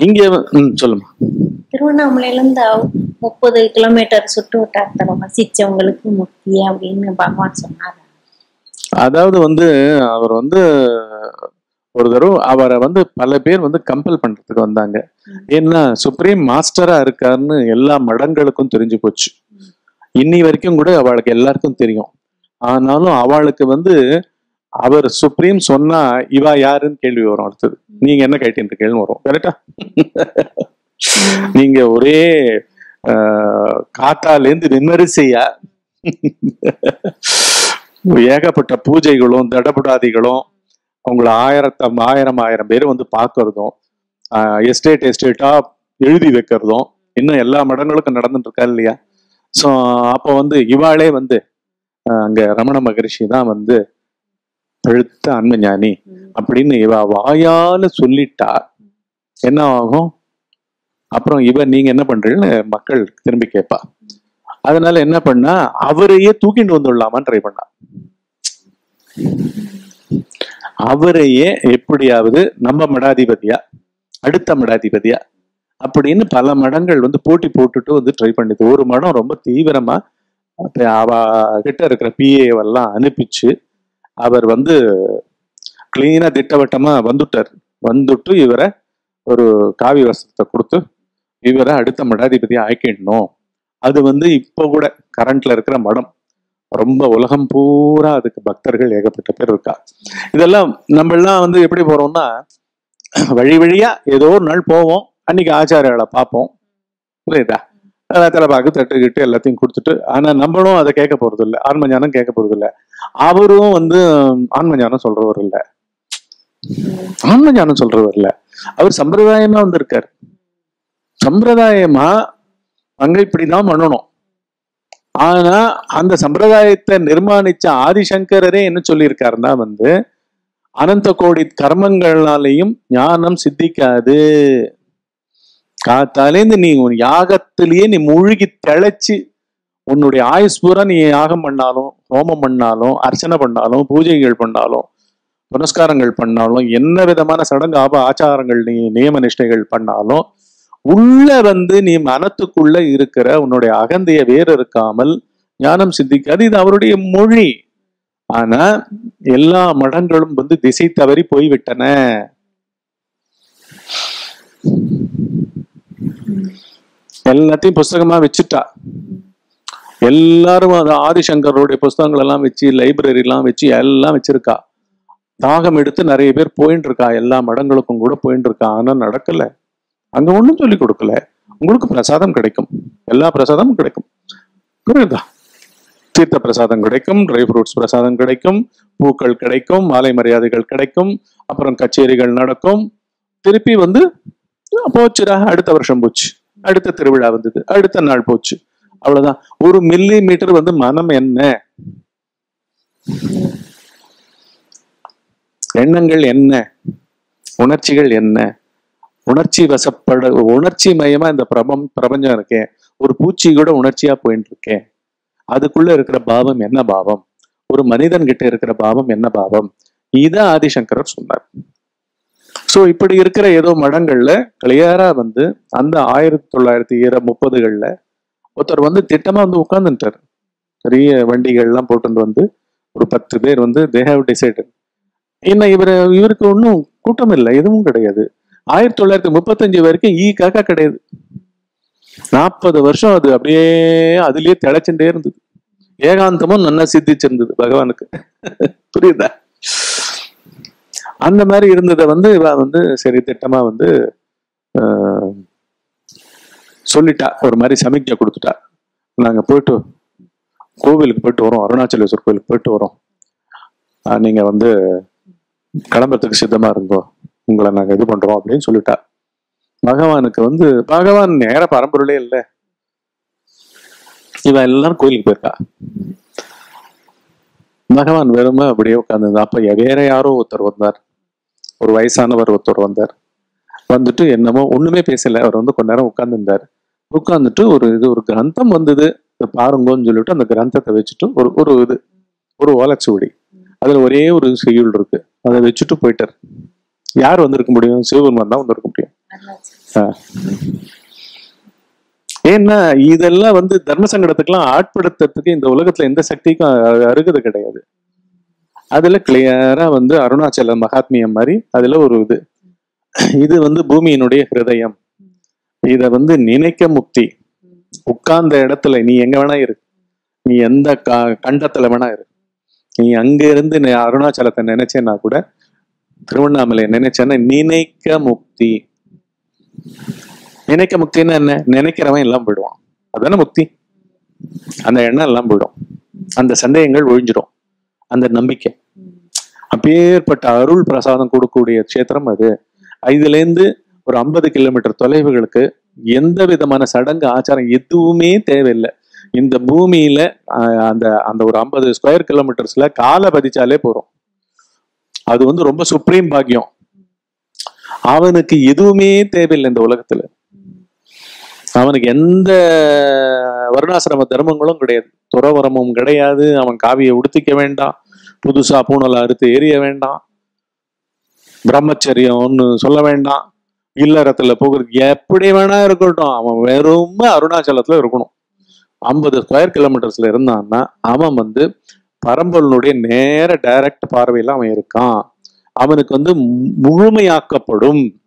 இங்க சொல்லுமா திருவண்ணாமலையில இருந்து முப்பது கிலோமீட்டர் சுற்று வட்டாரத்துல வசிச்சவங்களுக்கு முக்தி அப்படின்னு பகவான் சொன்னார். அதாவது வந்து அவர் வந்து ஒரு தடவை அவரை வந்து பல பேர் வந்து கம்பல் பண்றதுக்கு வந்தாங்க. ஏன்னா சுப்ரீம் மாஸ்டரா இருக்காருன்னு எல்லா மடங்களுக்கும் தெரிஞ்சு போச்சு. இன்னி வரைக்கும் கூட அவளுக்கு எல்லாருக்கும் தெரியும். ஆனாலும் அவளுக்கு வந்து அவர் சுப்ரீம் சொன்னா இவா யாருன்னு கேள்வி வரும் அடுத்தது. நீங்க என்ன கேட்டீங்க? கேள்வி வரும். கரெக்டா நீங்க ஒரே ஆஹ், காத்தாலேந்து விமரிசையா ஏகப்பட்ட பூஜைகளும் தடபுடாதிகளும் உங்களை ஆயிரத்த ஆயிரம் ஆயிரம் பேர் வந்து பார்க்கறதும் எஸ்டேட் எஸ்டேட்டா எழுதி வைக்கிறதும் இன்னும் எல்லா மடங்களுக்கும் நடந்துட்டு இருக்கா இல்லையா? ஸோ அப்போ வந்து இவாளே வந்து அங்க ரமண மகரிஷி தான் வந்து எழுத்த அன்பஞானி அப்படின்னு இவ வாயால சொல்லிட்டா. என்ன ஆகும்? அப்புறம் இவ நீங்க என்ன பண்றீங்கன்னு மக்கள் திரும்பி கேட்பா அதனால என்ன பண்ணா அவரையே தூக்கிட்டு வந்துடலாமான்னு ட்ரை பண்ணா. அவரையே எப்படியாவது நம்ம மடாதிபதியா அடுத்த மடாதிபதியா அப்படின்னு பல மடங்கள் வந்து போட்டி போட்டுட்டு வந்து ட்ரை பண்ணுது. ஒரு மடம் ரொம்ப தீவிரமா அவ கிட்ட இருக்கிற பிஏவெல்லாம் அனுப்பிச்சு அவர் வந்து கிளீனாக திட்டவட்டமாக வந்துட்டார். வந்துட்டு இவரை ஒரு காவி வஸ்திரத்தை கொடுத்து இவரை அடுத்த மடாதிபதியா ஆக்கிடணும். அது வந்து இப்போ கூட கரண்ட்ல இருக்கிற மடம். ரொம்ப உலகம் பூரா அதுக்கு பக்தர்கள் ஏகப்பட்ட பேர் இருக்கா. இதெல்லாம் நம்மளாம் வந்து எப்படி போறோம்னா வழி வழியா ஏதோ ஒரு நாள் போவோம். அன்னைக்கு ஆச்சாரியால பார்ப்போம். புரியுதா? தலைவாக்கு தட்டுக்கிட்டு எல்லாத்தையும் கொடுத்துட்டு ஆனா நம்மளும் அதை கேட்க போறது இல்லை ஆன்ம ஞானம் கேட்க போறது இல்லை அவரும் வந்து ஆன்ம ஞானம் சொல்றவர் இல்ல. ஆன்ம ஞானம் சொல்றவர் இல்ல. அவர் சம்பிரதாயமா வந்திருக்காரு. சம்பிரதாயமா அங்க இப்படிதான் பண்ணணும். ஆனா அந்த சம்பிரதாயத்தை நிர்மாணிச்ச ஆதிசங்கரரே என்ன சொல்லியிருக்காருன்னா வந்து அனந்த கோடி கர்மங்கள்னாலையும் ஞானம் சித்திக்காது. காத்தாலேந்து நீ உன் யாகத்திலேயே நீ முழுகி திளைச்சு உன்னுடைய ஆயுஸ் பூரா நீ யாகம் பண்ணாலும் ஹோமம் பண்ணாலும் அர்ச்சனை பண்ணாலும் பூஜைகள் பண்ணாலும் புனஸ்காரங்கள் பண்ணாலும் என்ன விதமான சடங்கு ஆப ஆச்சாரங்கள் நீ நியம நிஷ்டைகள் பண்ணாலும் உள்ள வந்து நீ மனத்துக்குள்ள இருக்கிற உன்னுடைய அகந்தைய வேறு இருக்காமல் ஞானம் சித்திக்காது இது அவருடைய மொழி. ஆனா எல்லா மடங்களும் வந்து திசை தவறி போய்விட்டன. எல்லாத்தையும் புஸ்தகமா வச்சுட்டா. எல்லாரும் அது ஆதிசங்கருடைய புஸ்தகங்கள் எல்லாம் வச்சு லைப்ரரி எல்லாம் வச்சு எல்லாம் வச்சிருக்கா. தாகம் எடுத்து நிறைய பேர் போயிட்டு இருக்கா எல்லா மடங்களுக்கும் கூட போயிட்டு இருக்கா ஆனா நடக்கல. அங்க ஒண்ணும் சொல்லி கொடுக்கல. உங்களுக்கு பிரசாதம் கிடைக்கும். எல்லா பிரசாதமும் கிடைக்கும். புரியுதா? தீர்த்த பிரசாதம் கிடைக்கும். ட்ரை ஃப்ரூட்ஸ் பிரசாதம் கிடைக்கும். பூக்கள் கிடைக்கும். மாலை மரியாதைகள் கிடைக்கும். அப்புறம் கச்சேரிகள் நடக்கும். திருப்பி வந்து போச்சுடா. அடுத்த வருஷம் போச்சு. அடுத்த திருவிழா வந்தது. அடுத்த நாள் போச்சு. அவ்வளவுதான். ஒரு மில்லி மீட்டர் வந்து மனம் என்ன? எண்ணங்கள் என்ன? உணர்ச்சிகள் என்ன? உணர்ச்சி வசப்பட உணர்ச்சி மயமா இந்த பிரபம் பிரபஞ்சம் இருக்கேன் ஒரு பூச்சி கூட உணர்ச்சியா போயிட்டு இருக்கேன் அதுக்குள்ள இருக்கிற பாவம் என்ன பாவம்? ஒரு மனிதன் கிட்ட இருக்கிற பாவம் என்ன பாவம்? இதான் ஆதிசங்கரர் சொன்னார். சோ இப்படி இருக்கிற ஏதோ மடங்கள்ல கிளியரா வந்து அந்த ஆயிரத்தி தொள்ளாயிரத்தி இர முப்பதுகள்ல ஒருத்தர் வந்து திட்டமா வந்து உட்காந்துட்டார் பெரிய வண்டிகள்லாம் போட்டு வந்து ஒரு பத்து பேர் வந்து தே ஹாவ் டிசைடட் என்ன இவர் இவருக்கு ஒன்றும் கூட்டம் இல்லை எதுவும் கிடையாது. ஆயிரத்தி தொள்ளாயிரத்தி முப்பத்தஞ்சு வரைக்கும் ஈ காக்கா கிடையாது. நாற்பது வருஷம் அது அப்படியே அதுலயே திளைச்சுட்டே இருந்தது. ஏகாந்தமும் நல்லா சித்திச்சிருந்தது பகவானுக்கு. புரியுதா? அந்த மாதிரி இருந்ததை வந்து இவ வந்து சரி திட்டமா வந்து ஆஹ், சொல்லிட்டா. ஒரு மாதிரி சமிக்ஞை கொடுத்துட்டா. நாங்க போயிட்டு கோவிலுக்கு போயிட்டு வரோம். அருணாச்சலேஸ்வர் கோவிலுக்கு போயிட்டு வரோம். நீங்க வந்து கிளம்புறதுக்கு சித்தமா இருந்தோ உங்களை நாங்க இது பண்றோம் அப்படின்னு சொல்லிட்டா. பகவானுக்கு வந்து பகவான் நேர பரம்பொருளே இல்லை. இவன் எல்லாரும் கோயிலுக்கு போயிருக்கா. பகவான் வெறுமை அப்படியே உட்கார்ந்து அப்ப வேற யாரோ ஒருத்தர் வந்தார். ஒரு வயசானவர் ஒருத்தர் வந்தார். வந்துட்டு என்னமோ ஒண்ணுமே பேசல. அவர் வந்து கொஞ்ச நேரம் உட்கார்ந்துருந்தார். உட்கார்ந்துட்டு ஒரு இது ஒரு கிரந்தம் வந்தது. பாருங்கன்னு சொல்லிட்டு அந்த கிரந்தத்தை வச்சுட்டு ஒரு ஒரு இது ஒரு ஓலைச்சுவடி. அதுல ஒரே ஒரு செய்யுள் இருக்கு. அதை வச்சுட்டு போயிட்டார். யார் வந்திருக்க முடியும்? சிவபெருமான் தான் வந்திருக்க முடியும். அருணாச்சலம். ஆ. ஏன்னா இதெல்லாம் வந்து தர்ம சங்கடத்துக்கெல்லாம் ஆட்படுத்துறதுக்கு இந்த உலகத்துல எந்த சக்திக்கும் அருகது கிடையாது. அதுல கிளியரா வந்து அருணாச்சல மகாத்மியம் மாதிரி அதுல ஒரு இது. இது வந்து பூமியினுடைய ஹிருதயம். இத வந்து நினைக்க முக்தி. உட்கார்ந்த இடத்துல நீ எங்க வேணா இரு. நீ எந்த கண்டத்துல வேணா இரு. நீ அங்க இருந்து அருணாச்சலத்தை நினைச்சேன்னா கூட திருவண்ணாமலை நினைச்சேன்னா நினைக்க முக்தி. நினைக்க முக்தின்னா என்ன? நினைக்கிறவன் எல்லாம் போயிடுவான். அதானே முக்தி? அந்த எண்ணம் எல்லாம் போயிடும். அந்த சந்தேகங்கள் ஒழிஞ்சிடும். அந்த நம்பிக்கை. அப்பேற்பட்ட அருள் பிரசாதம் கொடுக்கக்கூடிய க்ஷேத்திரம் அது. இதுலேருந்து ஒரு ஐம்பது கிலோமீட்டர் தொலைவுகளுக்கு எந்த விதமான சடங்கு ஆச்சாரம் எதுவுமே தேவையில்லை. இந்த பூமியில அந்த அந்த ஒரு ஐம்பது ஸ்கொயர் கிலோமீட்டர்ஸ்ல காலை பதிச்சாலே போறோம் அது வந்து ரொம்ப சுப்ரீம் பாக்கியம். அவனுக்கு எதுவுமே தேவையில்லை இந்த உலகத்துல. அவனுக்கு எந்த வருணாசிரம தர்மங்களும் கிடையாது. துறவரமும் கிடையாது. அவன் காவியை உடுத்திக்க வேண்டாம். புதுசா பூணலை அறுத்து எரிய வேண்டாம். பிரம்மச்சரியம்னு சொல்ல வேண்டாம். இல்லறத்துல போகிறது எப்படி வேணா இருக்கட்டும். அவன் வெறும் அருணாச்சலத்துல இருக்கணும். ஐம்பது ஸ்கொயர் கிலோமீட்டர்ஸ்ல இருந்தான்னா அவன் வந்து பரம்பொருளுடைய நேர டைரக்ட் பார்வையில அவன் இருக்கான். அவனுக்கு வந்து மு- முழுமையாக்கப்படும்.